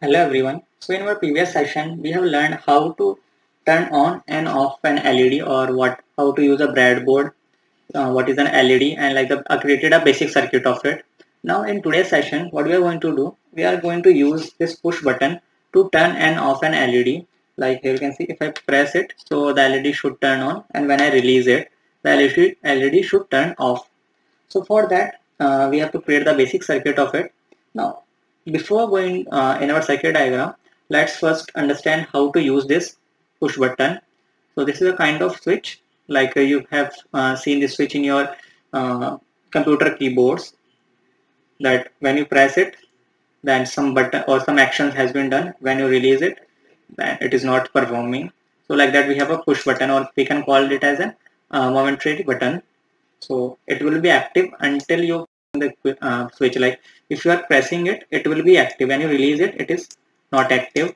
Hello everyone. So in our previous session, we have learned how to turn on and off an LED or what how to use a breadboard, uh, what is an LED and like the uh, created a basic circuit of it. Now in today's session, what we are going to do, we are going to use this push button to turn and off an LED. Like here you can see if I press it, so the LED should turn on and when I release it, the LED, LED should turn off. So for that, uh, we have to create the basic circuit of it. Now before going uh, in our circuit diagram, let's first understand how to use this push button. So this is a kind of switch like uh, you have uh, seen this switch in your uh, computer keyboards that when you press it then some button or some action has been done when you release it then it is not performing so like that we have a push button or we can call it as a uh, momentary button so it will be active until you the uh, switch like if you are pressing it it will be active. When you release it it is not active.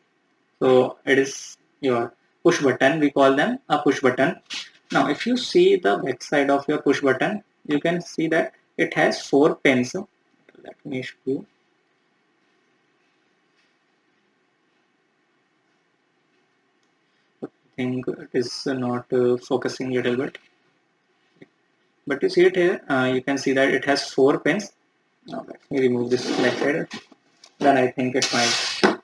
So it is your push button. We call them a push button. Now if you see the back side of your push button you can see that it has four pins. Let me show you. I think it is not uh, focusing a little bit. But you see it here uh, you can see that it has four pins me remove this left header then I think it might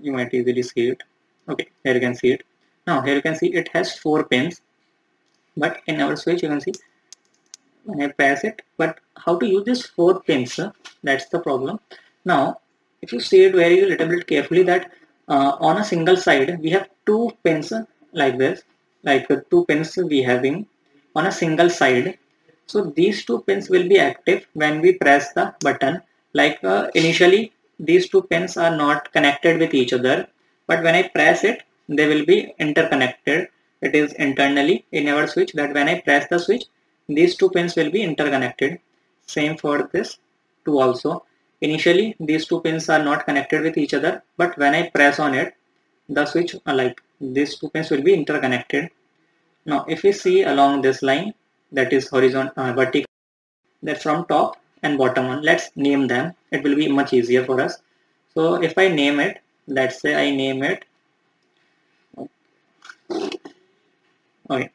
you might easily see it. Okay here you can see it. Now here you can see it has four pins but in our switch you can see when I pass it but how to use this four pins that's the problem. Now if you see it very little bit carefully that uh, on a single side we have two pins like this like uh, two pins we having on a single side so these two pins will be active when we press the button. Like uh, initially these two pins are not connected with each other but when I press it they will be interconnected. It is internally in our switch that when I press the switch these two pins will be interconnected. Same for this two also. Initially these two pins are not connected with each other but when I press on it the switch uh, like these two pins will be interconnected. Now if we see along this line that is horizontal uh, vertical that from top and bottom one. Let's name them. It will be much easier for us. So if I name it let's say I name it okay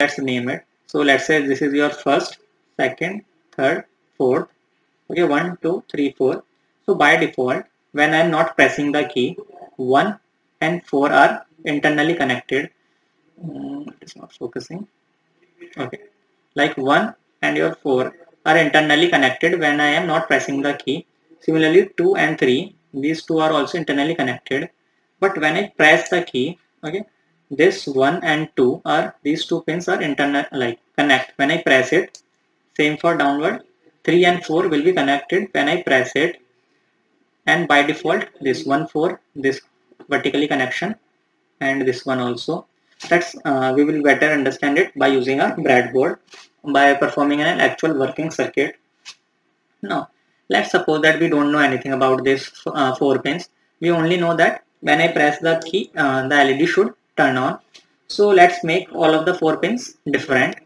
let's name it. So let's say this is your first second third fourth okay one two three four. So by default when I'm not pressing the key 1 and 4 are internally connected. Um, it is not focusing. Okay like 1 and your 4 are internally connected when I am not pressing the key. Similarly 2 and 3 these two are also internally connected. But when I press the key okay this 1 and 2 are these two pins are internal like connect. When I press it same for downward 3 and 4 will be connected when I press it. And by default this 1 4 this vertically connection and this one also that's uh, we will better understand it by using a breadboard by performing an actual working circuit. Now let's suppose that we don't know anything about this uh, four pins. We only know that when I press the key uh, the LED should turn on. So let's make all of the four pins different.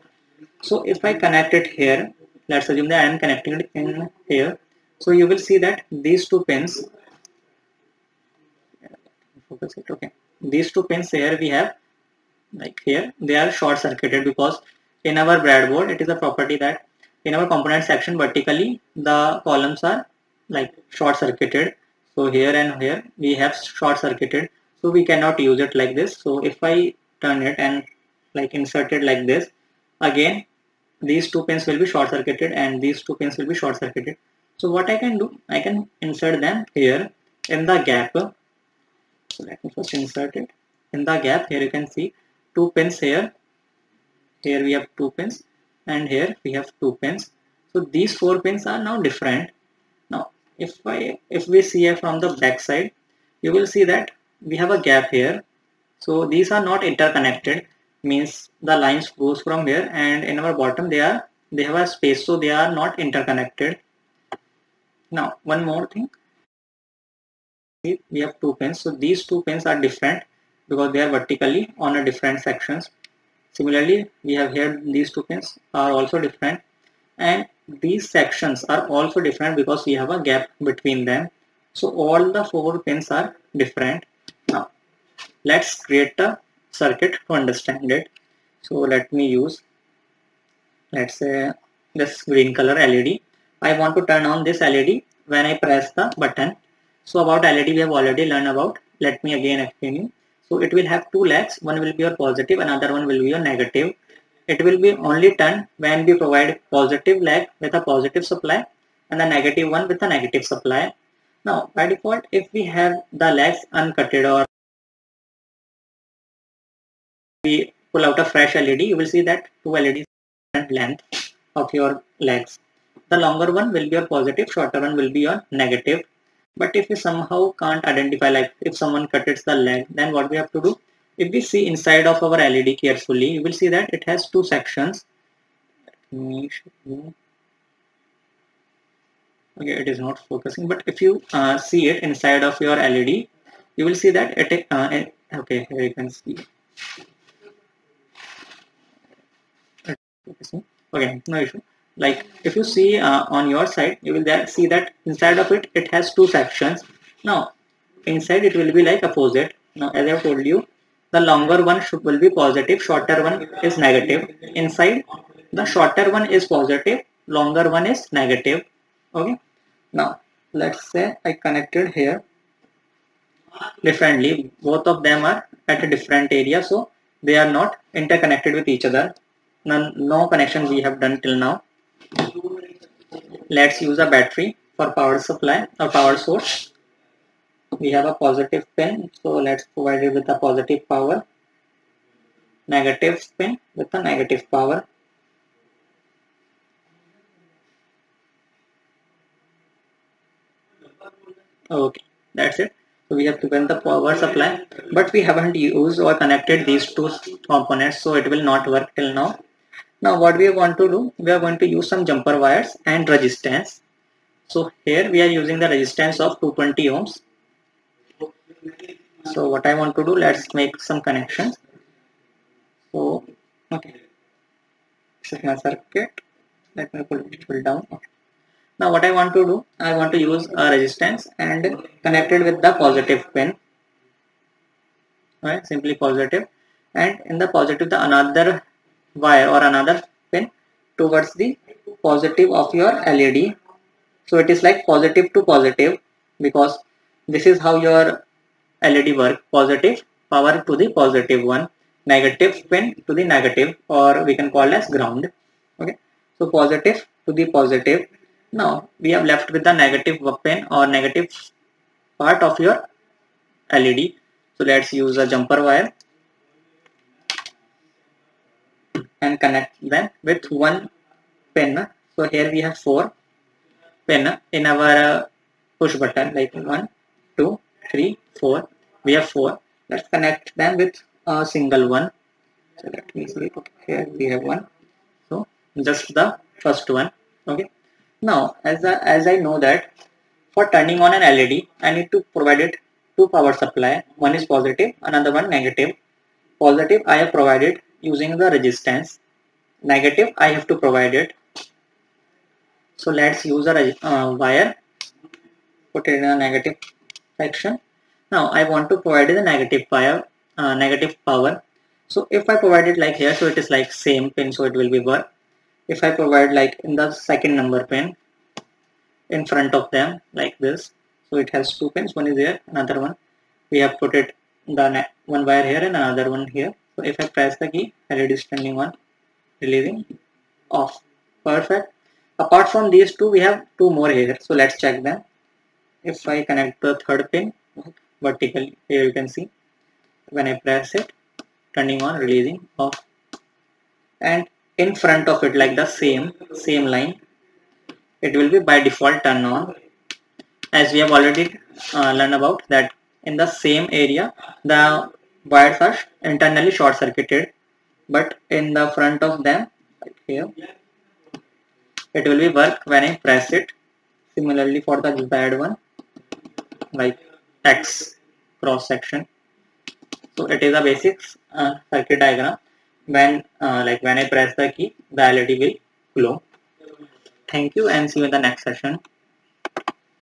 So if I connect it here let's assume that I am connecting it in here. So you will see that these two pins focus it okay. These two pins here we have like here they are short circuited because in our breadboard it is a property that in our component section vertically the columns are like short circuited so here and here we have short circuited so we cannot use it like this. So if I turn it and like insert it like this again these two pins will be short circuited and these two pins will be short circuited so what I can do I can insert them here in the gap. So let me first insert it in the gap. Here you can see two pins here. Here we have two pins and here we have two pins so these four pins are now different. Now if I if we see from the back side you will see that we have a gap here. So these are not interconnected means the lines goes from here and in our bottom they are they have a space so they are not interconnected. Now one more thing. We have two pins so these two pins are different because they are vertically on a different sections. Similarly we have here these two pins are also different. And these sections are also different because we have a gap between them. So all the four pins are different. Now let's create a circuit to understand it. So let me use let's say this green color LED I want to turn on this LED when I press the button. So about LED we have already learned about. Let me again explain you so it will have two legs one will be your positive another one will be your negative. It will be only turned when we provide positive leg with a positive supply and the negative one with a negative supply. Now by default if we have the legs uncutted or we pull out a fresh LED you will see that two LEDs different length of your legs the longer one will be your positive shorter one will be your negative but if we somehow can't identify like if someone cuts the leg then what we have to do? If we see inside of our LED carefully you will see that it has two sections. Okay it is not focusing but if you uh, see it inside of your LED you will see that it uh, okay here you can see. Okay no issue like if you see uh, on your side you will see that inside of it it has two sections. Now inside it will be like opposite. Now as i told you the longer one should will be positive shorter one is negative. Inside the shorter one is positive longer one is negative. Okay? Now let's say i connected here differently. Both of them are at a different area so they are not interconnected with each other. None, no connection we have done till now let's use a battery for power supply or power source. We have a positive pin so let's provide it with a positive power. Negative pin with a negative power. Okay that's it. So we have given the power supply but we haven't used or connected these two components so it will not work till now now what we want to do we are going to use some jumper wires and resistance. So here we are using the resistance of 220 ohms. So what I want to do let's make some connections. So okay. This is my circuit. Let me pull it down. Okay. now what I want to do I want to use a resistance and connect it with the positive pin. Right simply positive. And in the positive the another wire or another pin towards the positive of your LED so it is like positive to positive because this is how your LED work. Positive power to the positive one negative pin to the negative or we can call as ground. Okay. So positive to the positive. Now we have left with the negative pin or negative part of your LED so let's use a jumper wire and connect them with one pin so here we have four pin in our uh, push button like one two three four. We have four. Let's connect them with a single one. So let me see okay here we have one. So just the first one okay. Now as I, as I know that for turning on an LED I need to provide it two power supply. One is positive another one negative. Positive I have provided using the resistance. Negative I have to provide it. So let's use a uh, wire. Put it in a negative section. Now I want to provide the negative power uh, negative power. So if I provide it like here so it is like same pin so it will be work. If I provide like in the second number pin in front of them like this so it has two pins. One is here another one. We have put it the one wire here and another one here so if I press the key LED is turning on releasing off. Perfect. Apart from these two we have two more here. So let's check them. If I connect the third pin vertically here you can see. When I press it turning on releasing off. And in front of it like the same same line it will be by default turn on. As we have already uh, learned about that in the same area the wires are internally short circuited but in the front of them like here it will be work when I press it. Similarly for the desired one like X cross section. So it is a basic uh, circuit diagram. When uh, like when I press the key the LED will glow thank you and see you in the next session